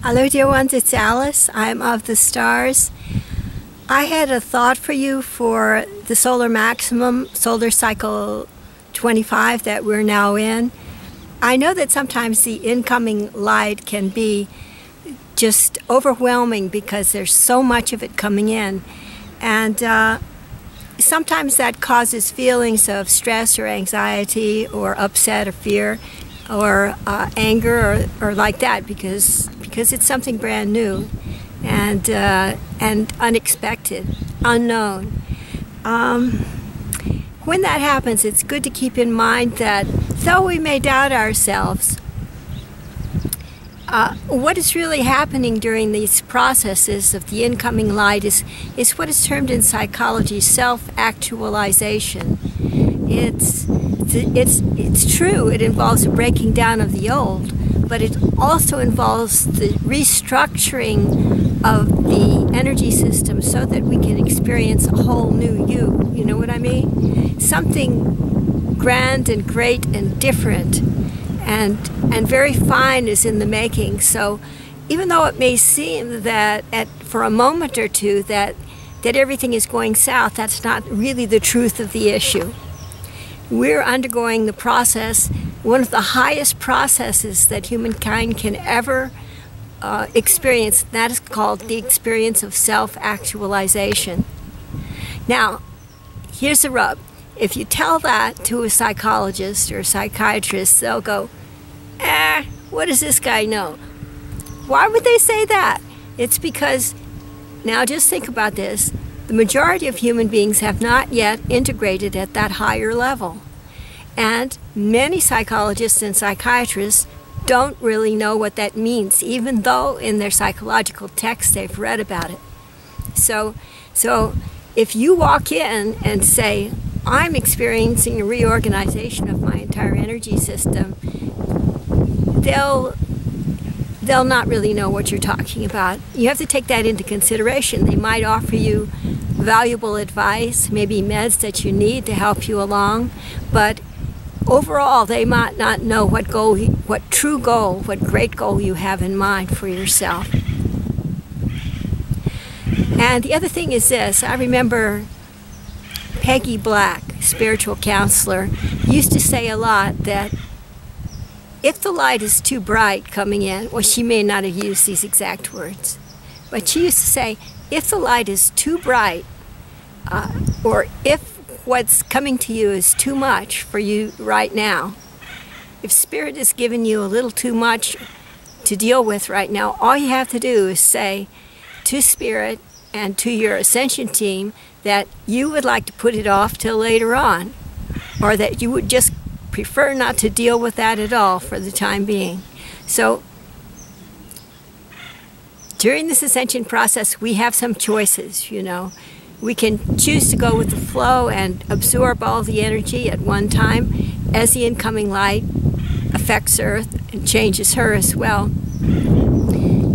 Hello, dear ones, it's Alice. I'm of the stars. I had a thought for you for the solar maximum, solar cycle 25 that we're now in. I know that sometimes the incoming light can be just overwhelming because there's so much of it coming in. And uh, sometimes that causes feelings of stress or anxiety or upset or fear or uh, anger or, or like that because because it's something brand new and uh, and unexpected, unknown. Um, when that happens, it's good to keep in mind that though we may doubt ourselves, uh, what is really happening during these processes of the incoming light is, is what is termed in psychology self-actualization. It's, it's, it's true, it involves a breaking down of the old, but it also involves the restructuring of the energy system so that we can experience a whole new you. You know what I mean? Something grand and great and different and and very fine is in the making. So even though it may seem that at for a moment or two that that everything is going south, that's not really the truth of the issue. We're undergoing the process one of the highest processes that humankind can ever uh, experience. That is called the experience of self actualization. Now, here's the rub if you tell that to a psychologist or a psychiatrist, they'll go, eh, what does this guy know? Why would they say that? It's because, now just think about this the majority of human beings have not yet integrated at that higher level. And many psychologists and psychiatrists don't really know what that means, even though in their psychological texts they've read about it. So, so if you walk in and say, I'm experiencing a reorganization of my entire energy system, they'll they'll not really know what you're talking about. You have to take that into consideration. They might offer you valuable advice, maybe meds that you need to help you along, but overall, they might not know what goal, what true goal, what great goal you have in mind for yourself. And the other thing is this I remember Peggy Black, spiritual counselor, used to say a lot that if the light is too bright coming in, well, she may not have used these exact words, but she used to say, if the light is too bright, uh, or if what's coming to you is too much for you right now, if Spirit has given you a little too much to deal with right now, all you have to do is say to Spirit and to your ascension team that you would like to put it off till later on, or that you would just prefer not to deal with that at all for the time being. So, during this ascension process, we have some choices, you know we can choose to go with the flow and absorb all the energy at one time as the incoming light affects Earth and changes her as well.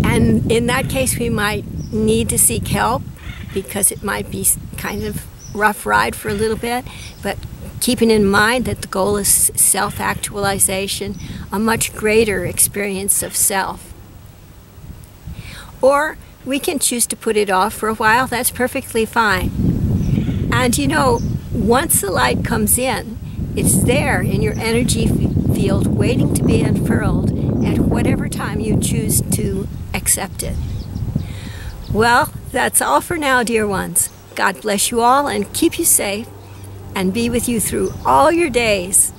And in that case, we might need to seek help because it might be kind of rough ride for a little bit, but keeping in mind that the goal is self actualization, a much greater experience of self. Or we can choose to put it off for a while. That's perfectly fine. And you know, once the light comes in, it's there in your energy field waiting to be unfurled at whatever time you choose to accept it. Well, that's all for now, dear ones. God bless you all and keep you safe and be with you through all your days.